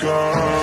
gone.